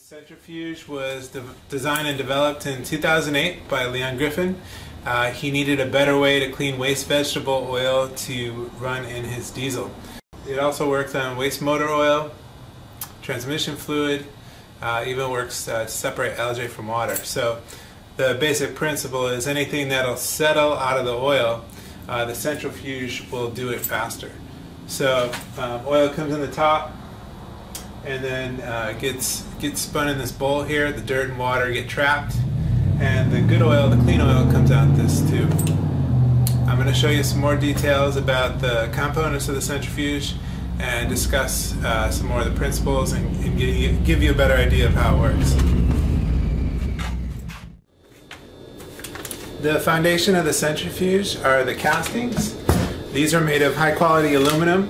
centrifuge was de designed and developed in 2008 by Leon Griffin. Uh, he needed a better way to clean waste vegetable oil to run in his diesel. It also works on waste motor oil, transmission fluid, uh, even works uh, to separate algae from water. So the basic principle is anything that'll settle out of the oil, uh, the centrifuge will do it faster. So um, oil comes in the top, and then uh, gets gets spun in this bowl here. The dirt and water get trapped, and the good oil, the clean oil, comes out this tube. I'm going to show you some more details about the components of the centrifuge and discuss uh, some more of the principles and, and give, you, give you a better idea of how it works. The foundation of the centrifuge are the castings. These are made of high quality aluminum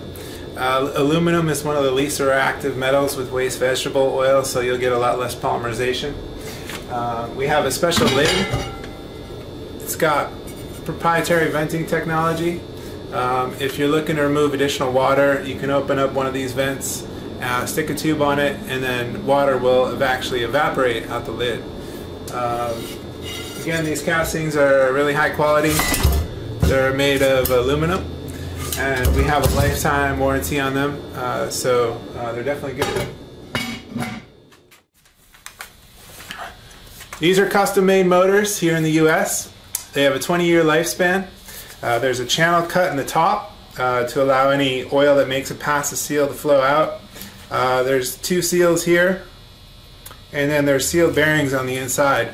uh, aluminum is one of the least reactive metals with waste vegetable oil, so you'll get a lot less polymerization. Uh, we have a special lid. It's got proprietary venting technology. Um, if you're looking to remove additional water, you can open up one of these vents, uh, stick a tube on it, and then water will actually evaporate out the lid. Um, again, these castings are really high quality. They're made of aluminum and we have a lifetime warranty on them, uh, so uh, they're definitely good. These are custom made motors here in the US. They have a 20 year lifespan. Uh, there's a channel cut in the top uh, to allow any oil that makes it past the seal to flow out. Uh, there's two seals here, and then there's sealed bearings on the inside.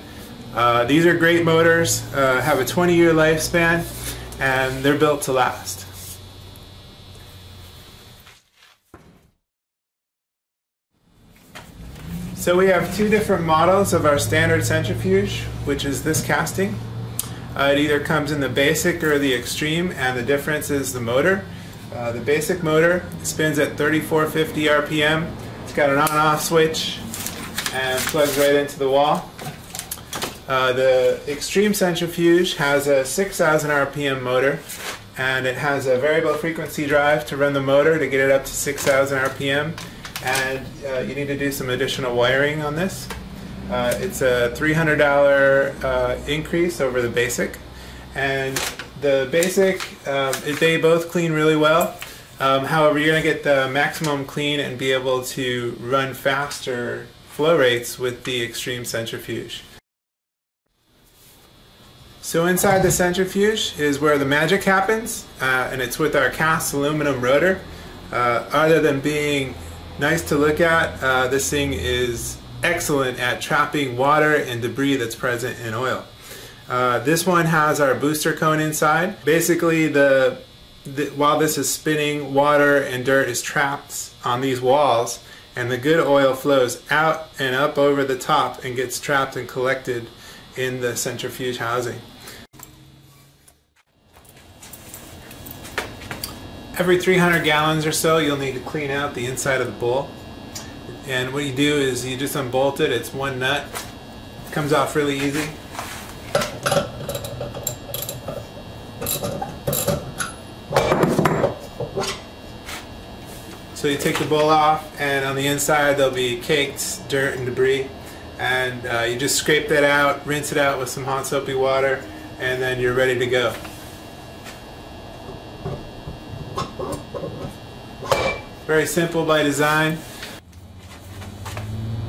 Uh, these are great motors, have a 20 year lifespan, and they're built to last. So we have two different models of our standard centrifuge, which is this casting. Uh, it either comes in the basic or the extreme, and the difference is the motor. Uh, the basic motor spins at 3450 RPM. It's got an on-off switch and plugs right into the wall. Uh, the extreme centrifuge has a 6000 RPM motor and it has a variable frequency drive to run the motor to get it up to 6000 RPM and uh, you need to do some additional wiring on this. Uh, it's a $300 uh, increase over the basic and the basic um, they both clean really well um, however you're going to get the maximum clean and be able to run faster flow rates with the extreme centrifuge. So inside the centrifuge is where the magic happens uh, and it's with our cast aluminum rotor. Uh, other than being nice to look at. Uh, this thing is excellent at trapping water and debris that's present in oil. Uh, this one has our booster cone inside. Basically, the, the, while this is spinning, water and dirt is trapped on these walls, and the good oil flows out and up over the top and gets trapped and collected in the centrifuge housing. Every 300 gallons or so, you'll need to clean out the inside of the bowl. And what you do is you just unbolt it. It's one nut. It comes off really easy. So you take the bowl off and on the inside there'll be caked dirt and debris and uh, you just scrape that out, rinse it out with some hot soapy water and then you're ready to go. Very simple by design.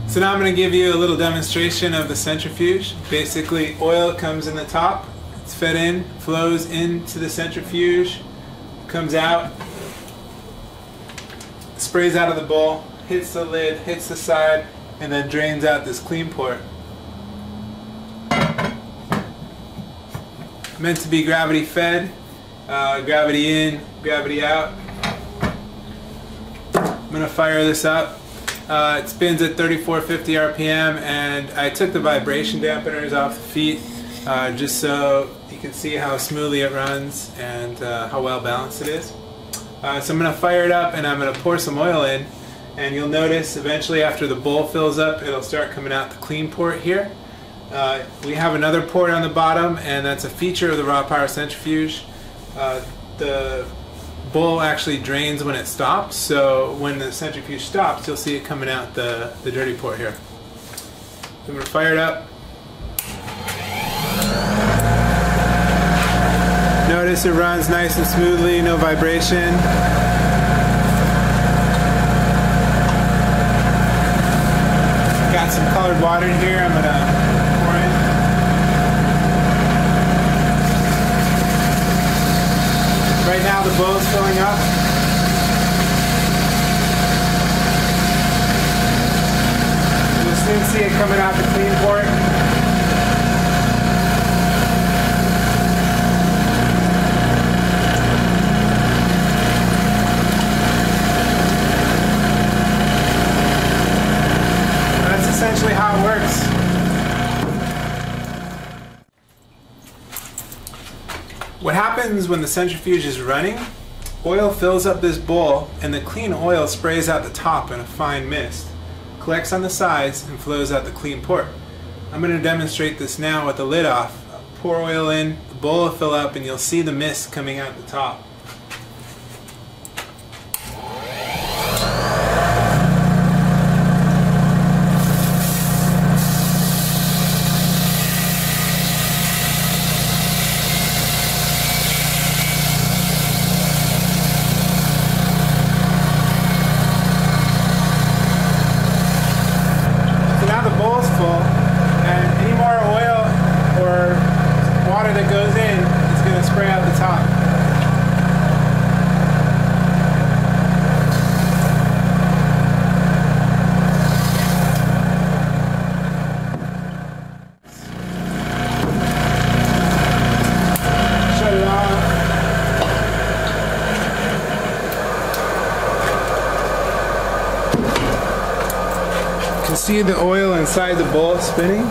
So now I'm going to give you a little demonstration of the centrifuge. Basically oil comes in the top, it's fed in, flows into the centrifuge, comes out, sprays out of the bowl, hits the lid, hits the side, and then drains out this clean port. Meant to be gravity fed, uh, gravity in, gravity out. I'm gonna fire this up. Uh, it spins at 3450 RPM and I took the vibration dampeners off the feet uh, just so you can see how smoothly it runs and uh, how well balanced it is. Uh, so I'm going to fire it up and I'm going to pour some oil in and you'll notice eventually after the bowl fills up it'll start coming out the clean port here. Uh, we have another port on the bottom and that's a feature of the raw power centrifuge. Uh, the bowl actually drains when it stops, so when the centrifuge stops, you'll see it coming out the, the dirty port here. I'm going to fire it up. Notice it runs nice and smoothly, no vibration. Got some colored water in here. I'm going to pour in. Right now the bowl is filling up. You'll soon see it coming clean port. That's essentially how it works. What happens when the centrifuge is running, oil fills up this bowl and the clean oil sprays out the top in a fine mist, collects on the sides and flows out the clean port. I'm going to demonstrate this now with the lid off. Pour oil in, the bowl will fill up and you'll see the mist coming out the top. So now the bowl's full, and any more oil or water that goes in is going to spray out the top. Shut it off. You can see the oil inside the bowl spinning.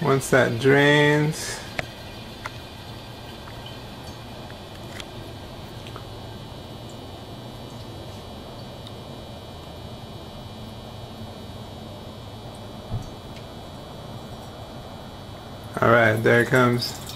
Once that drains, all right, there it comes.